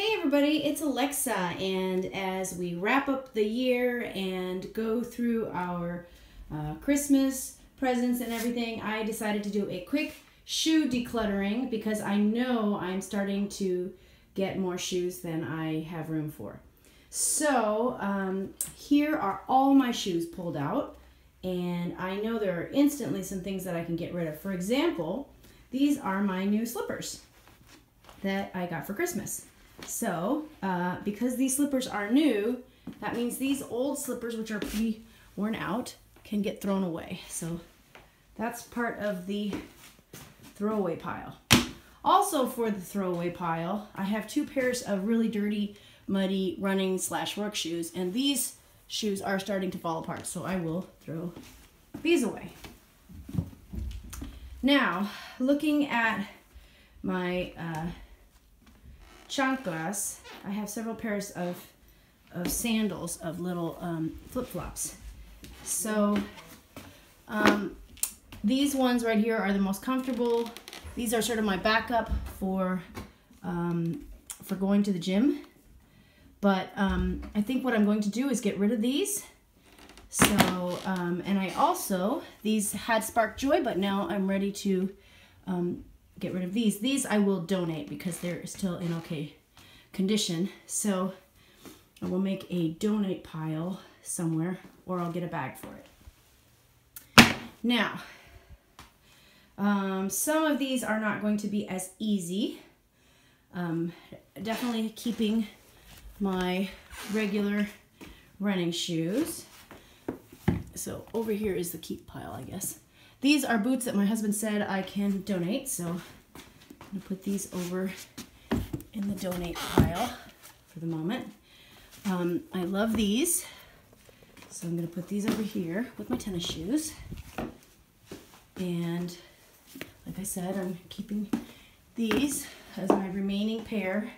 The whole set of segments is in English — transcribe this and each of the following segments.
Hey everybody, it's Alexa, and as we wrap up the year and go through our uh, Christmas presents and everything, I decided to do a quick shoe decluttering because I know I'm starting to get more shoes than I have room for. So um, here are all my shoes pulled out, and I know there are instantly some things that I can get rid of. For example, these are my new slippers that I got for Christmas. So, uh, because these slippers are new, that means these old slippers, which are pretty worn out, can get thrown away. So, that's part of the throwaway pile. Also, for the throwaway pile, I have two pairs of really dirty, muddy running slash work shoes, and these shoes are starting to fall apart, so I will throw these away. Now, looking at my uh, chanclas, I have several pairs of, of sandals, of little um, flip-flops. So um, these ones right here are the most comfortable. These are sort of my backup for, um, for going to the gym. But um, I think what I'm going to do is get rid of these. So, um, and I also, these had sparked joy, but now I'm ready to um, get rid of these. These I will donate because they're still in okay condition. So I will make a donate pile somewhere or I'll get a bag for it. Now, um, some of these are not going to be as easy. Um, definitely keeping my regular running shoes. So over here is the keep pile, I guess. These are boots that my husband said I can donate, so I'm gonna put these over in the donate pile for the moment. Um, I love these, so I'm gonna put these over here with my tennis shoes. And like I said, I'm keeping these as my remaining pair,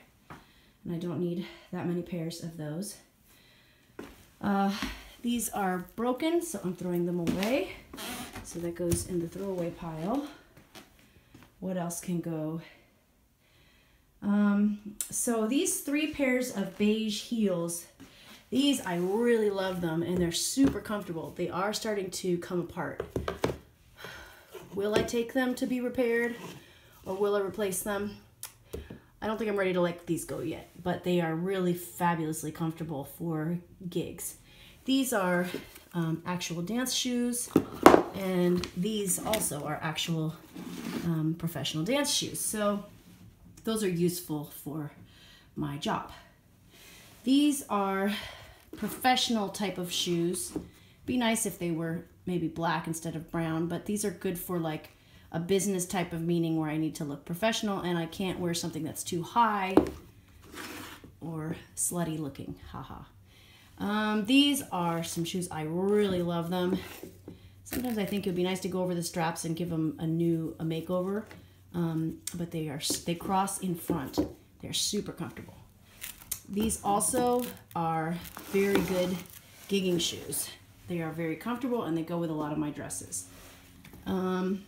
and I don't need that many pairs of those. Uh, these are broken, so I'm throwing them away. So that goes in the throwaway pile. What else can go? Um, so these three pairs of beige heels, these I really love them and they're super comfortable. They are starting to come apart. Will I take them to be repaired or will I replace them? I don't think I'm ready to let these go yet, but they are really fabulously comfortable for gigs. These are um, actual dance shoes, and these also are actual um, professional dance shoes. So those are useful for my job. These are professional type of shoes. Be nice if they were maybe black instead of brown, but these are good for like a business type of meeting where I need to look professional and I can't wear something that's too high or slutty looking. Haha. Um, these are some shoes. I really love them. Sometimes I think it would be nice to go over the straps and give them a new a makeover. Um, but they are they cross in front. They're super comfortable. These also are very good gigging shoes. They are very comfortable and they go with a lot of my dresses. Um,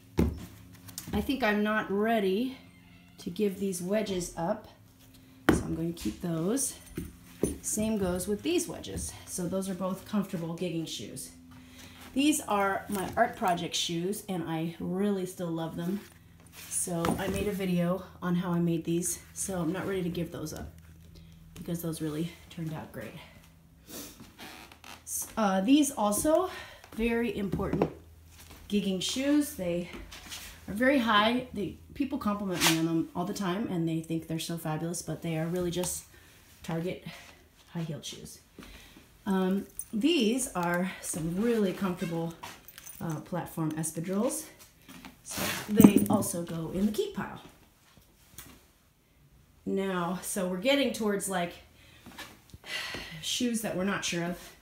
I think I'm not ready to give these wedges up, so I'm going to keep those. Same goes with these wedges. So those are both comfortable gigging shoes. These are my art project shoes and I really still love them. So I made a video on how I made these. So I'm not ready to give those up because those really turned out great. Uh, these also very important gigging shoes. They are very high. They people compliment me on them all the time and they think they're so fabulous, but they are really just Target high-heeled shoes. Um, these are some really comfortable uh, platform espadrilles. So they also go in the keep pile. Now, so we're getting towards like shoes that we're not sure of.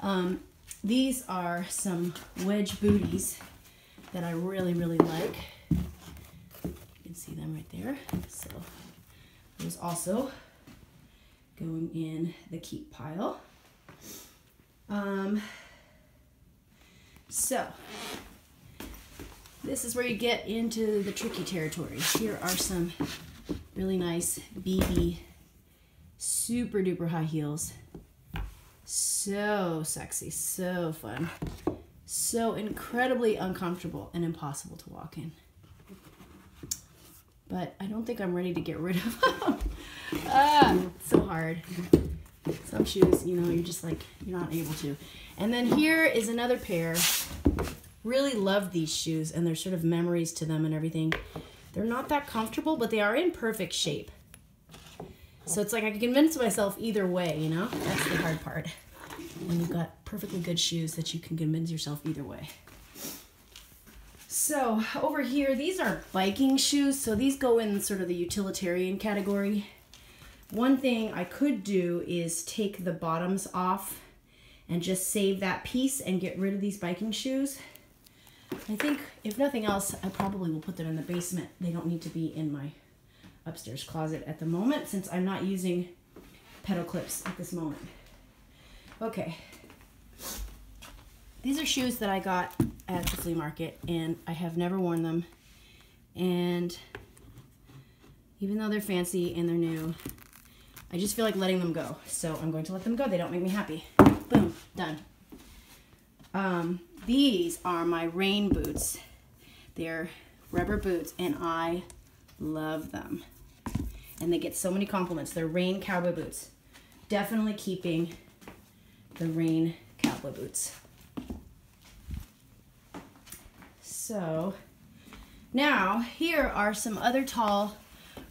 Um, these are some wedge booties that I really, really like. You can see them right there. So those also going in the keep pile. Um, so, this is where you get into the tricky territory. Here are some really nice BB Super duper high heels. So sexy, so fun. So incredibly uncomfortable and impossible to walk in. But I don't think I'm ready to get rid of them. ah, so hard. Some shoes, you know, you're just like, you're not able to. And then here is another pair. Really love these shoes and there's sort of memories to them and everything. They're not that comfortable, but they are in perfect shape. So it's like I can convince myself either way, you know? That's the hard part. When you've got perfectly good shoes that you can convince yourself either way. So over here, these are biking shoes. So these go in sort of the utilitarian category. One thing I could do is take the bottoms off and just save that piece and get rid of these biking shoes. I think, if nothing else, I probably will put them in the basement. They don't need to be in my upstairs closet at the moment since I'm not using pedal clips at this moment. Okay. These are shoes that I got at the flea market and I have never worn them. And even though they're fancy and they're new, I just feel like letting them go. So I'm going to let them go. They don't make me happy. Boom, done. Um, these are my rain boots. They're rubber boots and I love them. And they get so many compliments. They're rain cowboy boots. Definitely keeping the rain cowboy boots. So now here are some other tall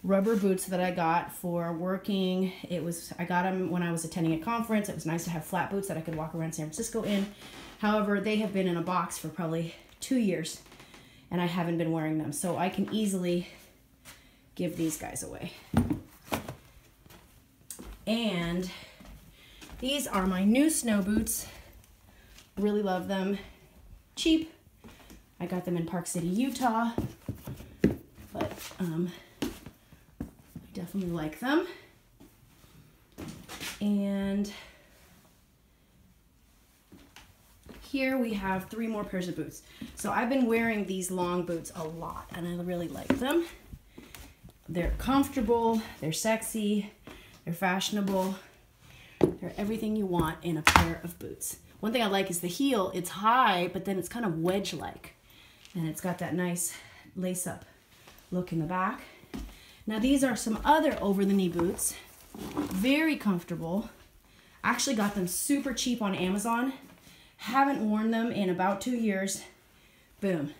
rubber boots that I got for working. It was I got them when I was attending a conference. It was nice to have flat boots that I could walk around San Francisco in. However, they have been in a box for probably two years and I haven't been wearing them. So I can easily give these guys away. And these are my new snow boots. Really love them. Cheap. I got them in Park City, Utah. But um, definitely like them. And here we have three more pairs of boots. So I've been wearing these long boots a lot and I really like them. They're comfortable, they're sexy, they're fashionable, they're everything you want in a pair of boots. One thing I like is the heel, it's high, but then it's kind of wedge-like. And it's got that nice lace-up look in the back. Now these are some other over-the-knee boots. Very comfortable. I Actually got them super cheap on Amazon. Haven't worn them in about two years. Boom.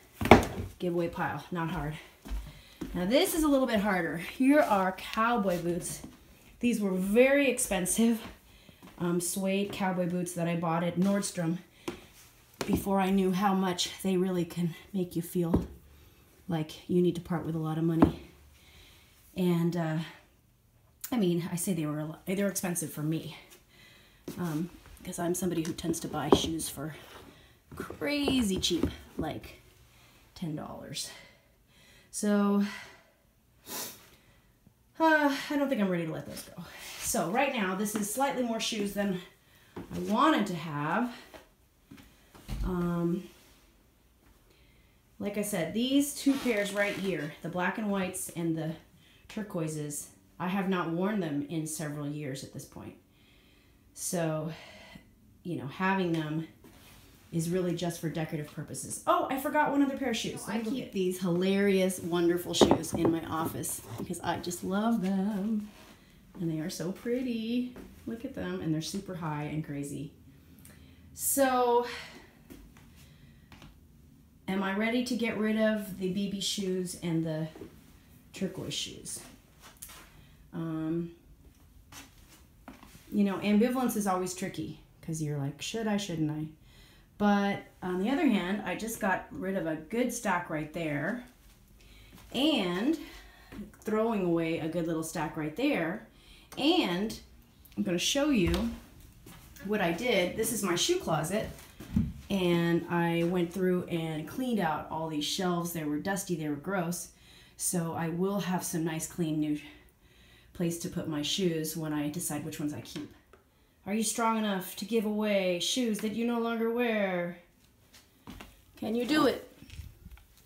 Giveaway pile. Not hard. Now this is a little bit harder. Here are cowboy boots. These were very expensive um, suede cowboy boots that I bought at Nordstrom before I knew how much they really can make you feel like you need to part with a lot of money. And uh, I mean, I say they were they were expensive for me. Um, because I'm somebody who tends to buy shoes for crazy cheap, like $10. So, uh, I don't think I'm ready to let those go. So right now, this is slightly more shoes than I wanted to have. Um, like I said, these two pairs right here, the black and whites and the turquoises, I have not worn them in several years at this point. So you know, having them is really just for decorative purposes. Oh, I forgot one other pair of shoes. I keep these hilarious, wonderful shoes in my office because I just love them. And they are so pretty. Look at them. And they're super high and crazy. So, am I ready to get rid of the BB shoes and the turquoise shoes? Um, you know, ambivalence is always tricky because you're like, should I, shouldn't I? But on the other hand, I just got rid of a good stack right there and throwing away a good little stack right there. And I'm going to show you what I did. This is my shoe closet. And I went through and cleaned out all these shelves. They were dusty, they were gross. So I will have some nice clean new place to put my shoes when I decide which ones I keep. Are you strong enough to give away shoes that you no longer wear? Can you do it?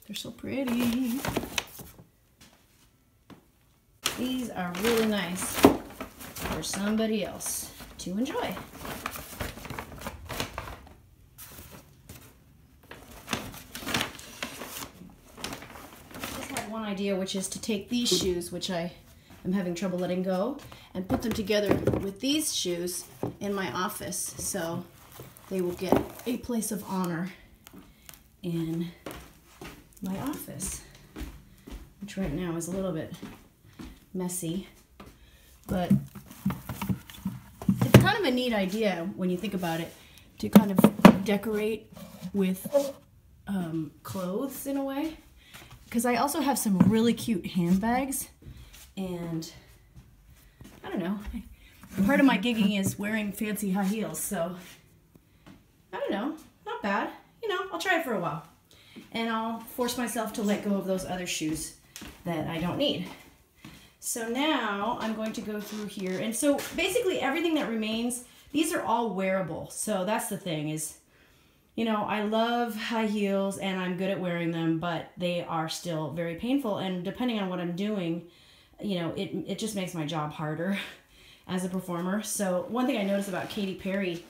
They're so pretty. These are really nice. for somebody else to enjoy. Just had one idea, which is to take these shoes, which I am having trouble letting go, and put them together with these shoes in my office. So they will get a place of honor in my office, which right now is a little bit messy, but it's kind of a neat idea when you think about it to kind of decorate with um, clothes in a way. Because I also have some really cute handbags, and I don't know. Part of my gigging is wearing fancy high heels, so I don't know, not bad. You know, I'll try it for a while. And I'll force myself to let go of those other shoes that I don't need. So now I'm going to go through here. And so basically everything that remains, these are all wearable. So that's the thing is, you know, I love high heels and I'm good at wearing them, but they are still very painful. And depending on what I'm doing, you know, it, it just makes my job harder as a performer. So one thing I noticed about Katy Perry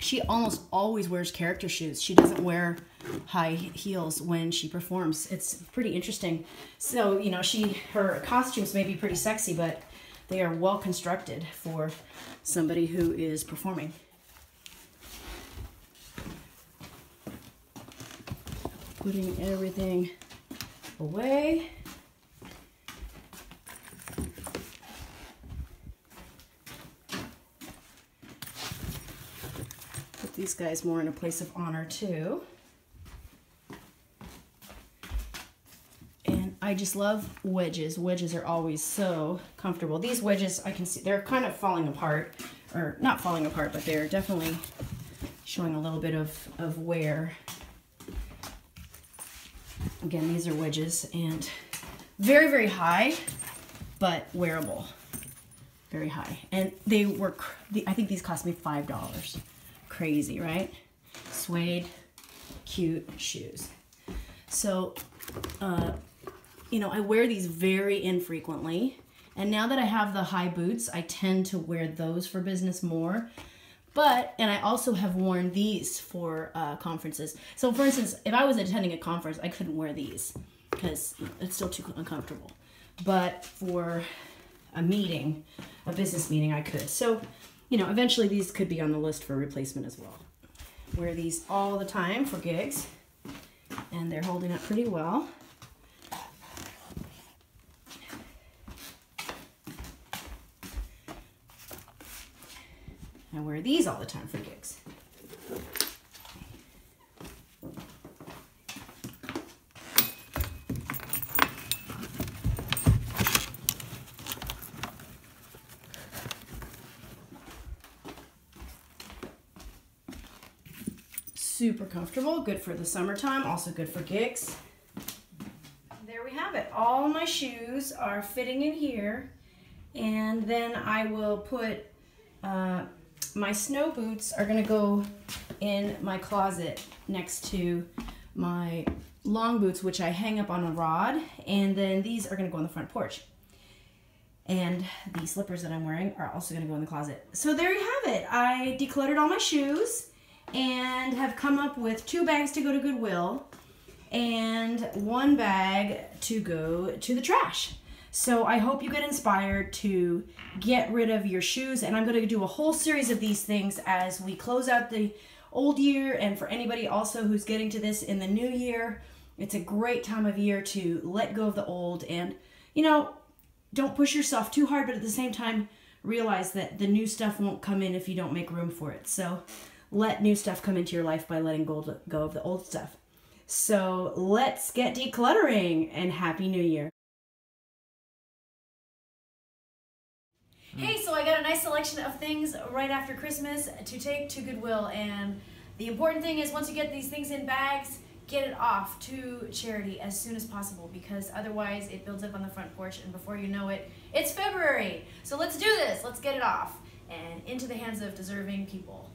she almost always wears character shoes. She doesn't wear high heels when she performs. It's pretty interesting. So, you know, she her costumes may be pretty sexy, but they are well constructed for somebody who is performing. Putting everything away. Put these guys more in a place of honor too. And I just love wedges. Wedges are always so comfortable. These wedges, I can see, they're kind of falling apart. Or not falling apart, but they're definitely showing a little bit of, of wear. Again, these are wedges and very, very high, but wearable. Very high. And they were, I think these cost me $5 crazy, right? Suede, cute shoes. So, uh, you know, I wear these very infrequently. And now that I have the high boots, I tend to wear those for business more. But, and I also have worn these for uh, conferences. So for instance, if I was attending a conference, I couldn't wear these because it's still too uncomfortable. But for a meeting, a business meeting, I could. So you know, eventually these could be on the list for replacement as well. Wear these all the time for gigs, and they're holding up pretty well. I wear these all the time for gigs. super comfortable, good for the summertime, also good for gigs. There we have it. All my shoes are fitting in here. And then I will put, uh, my snow boots are gonna go in my closet next to my long boots, which I hang up on a rod. And then these are gonna go on the front porch. And the slippers that I'm wearing are also gonna go in the closet. So there you have it. I decluttered all my shoes and have come up with two bags to go to Goodwill and one bag to go to the trash. So I hope you get inspired to get rid of your shoes and I'm going to do a whole series of these things as we close out the old year and for anybody also who's getting to this in the new year. It's a great time of year to let go of the old and you know, don't push yourself too hard but at the same time realize that the new stuff won't come in if you don't make room for it. So let new stuff come into your life by letting go of the old stuff. So let's get decluttering and Happy New Year. Mm. Hey, so I got a nice selection of things right after Christmas to take to Goodwill. And the important thing is once you get these things in bags, get it off to charity as soon as possible because otherwise it builds up on the front porch and before you know it, it's February. So let's do this. Let's get it off and into the hands of deserving people.